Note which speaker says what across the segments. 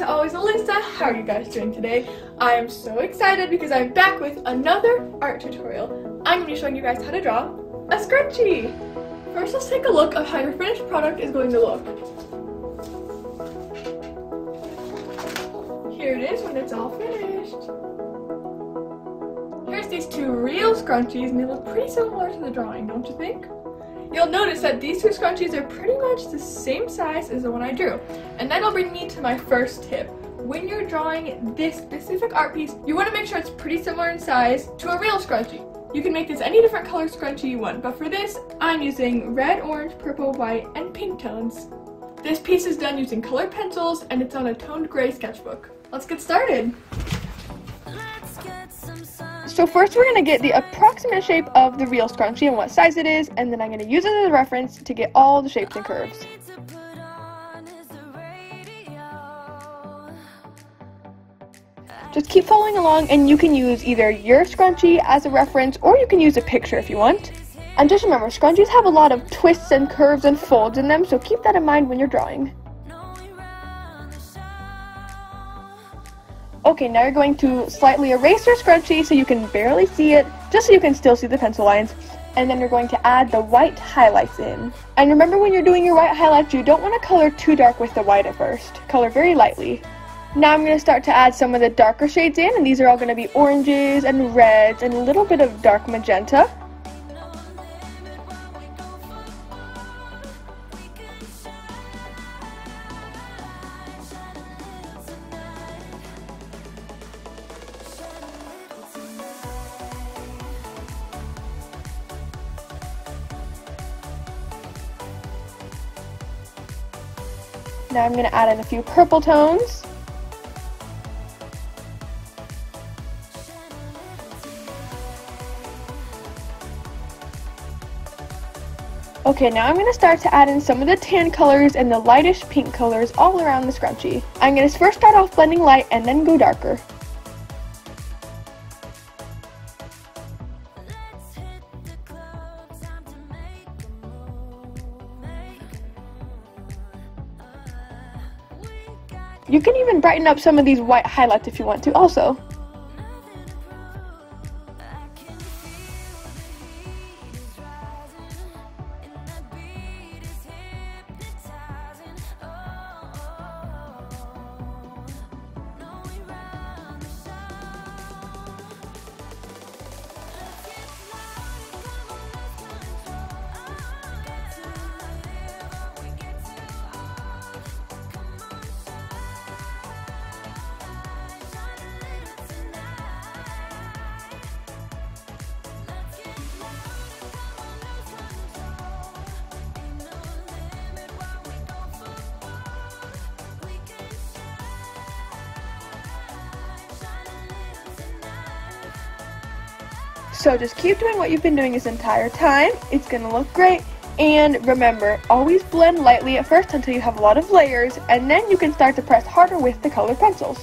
Speaker 1: to Always Alyssa. How are you guys doing today? I am so excited because I'm back with another art tutorial. I'm going to be showing you guys how to draw a scrunchie. First, let's take a look of how your finished product is going to look. Here it is when it's all finished. Here's these two real scrunchies and they look pretty similar to the drawing, don't you think? You'll notice that these two scrunchies are pretty much the same size as the one I drew. And that'll bring me to my first tip. When you're drawing this specific art piece, you want to make sure it's pretty similar in size to a real scrunchie. You can make this any different color scrunchie you want, but for this, I'm using red, orange, purple, white, and pink tones. This piece is done using colored pencils, and it's on a toned gray sketchbook. Let's get started! So first we're going to get the approximate shape of the real scrunchie and what size it is, and then I'm going to use it as a reference to get all the shapes and curves. Just keep following along and you can use either your scrunchie as a reference or you can use a picture if you want. And just remember, scrunchies have a lot of twists and curves and folds in them, so keep that in mind when you're drawing. Okay, now you're going to slightly erase your scrunchie so you can barely see it, just so you can still see the pencil lines. And then you're going to add the white highlights in. And remember when you're doing your white highlights, you don't want to color too dark with the white at first. Color very lightly. Now I'm going to start to add some of the darker shades in, and these are all going to be oranges and reds and a little bit of dark magenta. Now I'm going to add in a few purple tones. Okay, now I'm going to start to add in some of the tan colors and the lightish pink colors all around the scrunchie. I'm going to first start off blending light and then go darker. You can even brighten up some of these white highlights if you want to also. So just keep doing what you've been doing this entire time. It's going to look great. And remember, always blend lightly at first until you have a lot of layers, and then you can start to press harder with the colored pencils.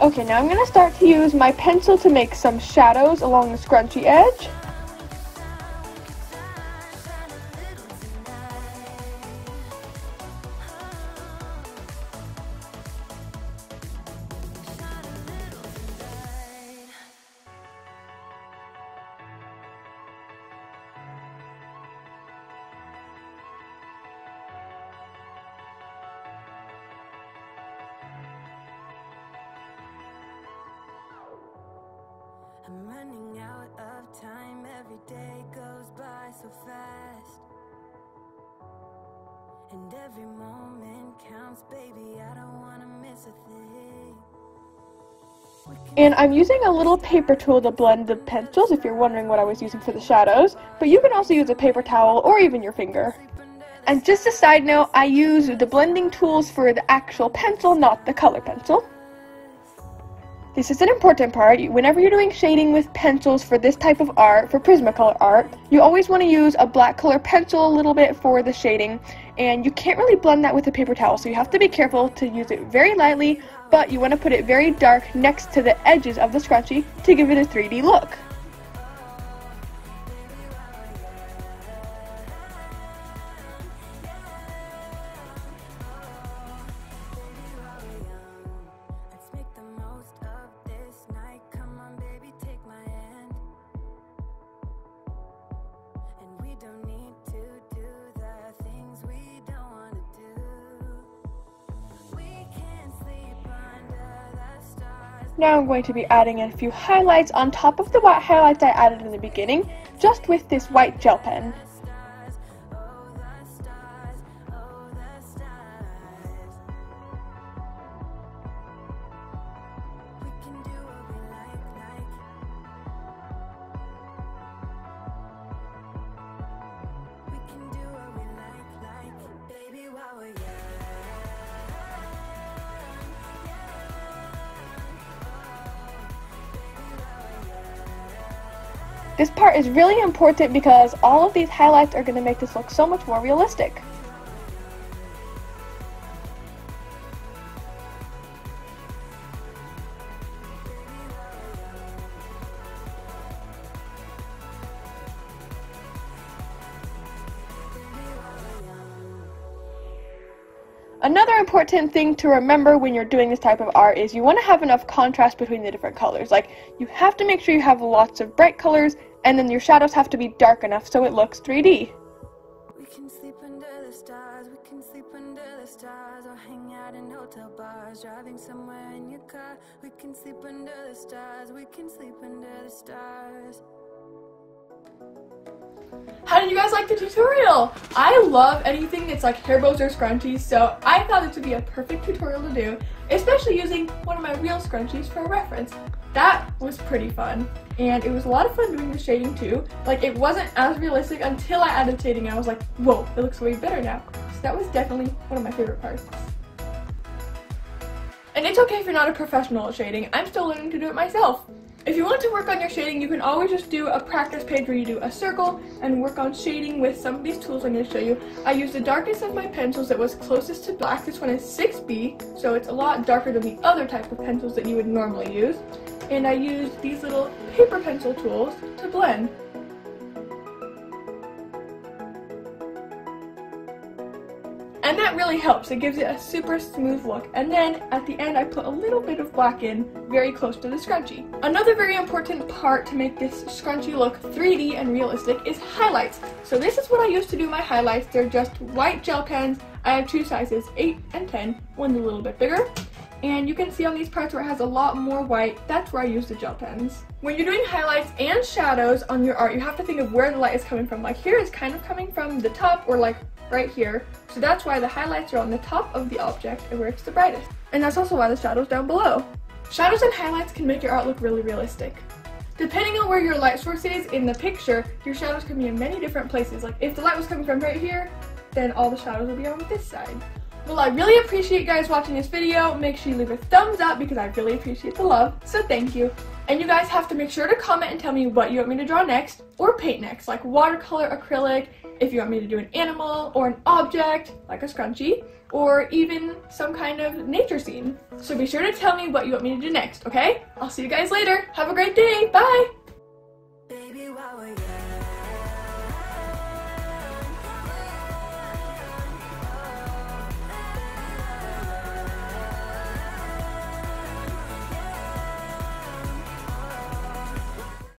Speaker 1: Okay, now I'm going to start to use my pencil to make some shadows along the scrunchy edge.
Speaker 2: I'm running out of time, every day goes by so fast. And every moment counts, baby, I don't wanna miss a thing.
Speaker 1: And I'm using a little paper tool to blend the pencils if you're wondering what I was using for the shadows, but you can also use a paper towel or even your finger. And just a side note, I use the blending tools for the actual pencil, not the color pencil. This is an important part. Whenever you're doing shading with pencils for this type of art, for Prismacolor art, you always want to use a black color pencil a little bit for the shading, and you can't really blend that with a paper towel, so you have to be careful to use it very lightly, but you want to put it very dark next to the edges of the scrunchie to give it a 3D look. Now I'm going to be adding in a few highlights on top of the white highlights I added in the beginning, just with this white gel pen. This part is really important because all of these highlights are going to make this look so much more realistic. Another important thing to remember when you're doing this type of art is you want to have enough contrast between the different colors. Like, you have to make sure you have lots of bright colors, and then your shadows have to be dark enough so it looks 3D. We can sleep under the stars, we can sleep under the stars, or hang out in hotel bars, driving somewhere in your car. We can sleep under the stars, we can sleep under the stars. How did you guys like the tutorial? I love anything that's like hair bows or scrunchies, so I thought this would be a perfect tutorial to do, especially using one of my real scrunchies for a reference. That was pretty fun, and it was a lot of fun doing the shading too. Like, it wasn't as realistic until I added shading, I was like, whoa, it looks way better now. So that was definitely one of my favorite parts. And it's okay if you're not a professional at shading, I'm still learning to do it myself. If you want to work on your shading, you can always just do a practice page where you do a circle and work on shading with some of these tools I'm going to show you. I used the darkest of my pencils that was closest to black. This one is 6B, so it's a lot darker than the other type of pencils that you would normally use. And I used these little paper pencil tools to blend. And that really helps. It gives it a super smooth look. And then at the end, I put a little bit of black in very close to the scrunchie. Another very important part to make this scrunchie look 3D and realistic is highlights. So this is what I use to do my highlights. They're just white gel pens. I have two sizes, 8 and 10. One's a little bit bigger. And you can see on these parts where it has a lot more white, that's where I use the gel pens. When you're doing highlights and shadows on your art, you have to think of where the light is coming from. Like here is kind of coming from the top or like right here. So that's why the highlights are on the top of the object and where it's the brightest. And that's also why the shadow's down below. Shadows and highlights can make your art look really realistic. Depending on where your light source is in the picture, your shadows can be in many different places. Like if the light was coming from right here, then all the shadows will be on this side. Well, I really appreciate you guys watching this video. Make sure you leave a thumbs up because I really appreciate the love. So thank you. And you guys have to make sure to comment and tell me what you want me to draw next or paint next, like watercolor, acrylic, if you want me to do an animal or an object, like a scrunchie, or even some kind of nature scene. So be sure to tell me what you want me to do next, okay? I'll see you guys later. Have a great day. Bye! Baby,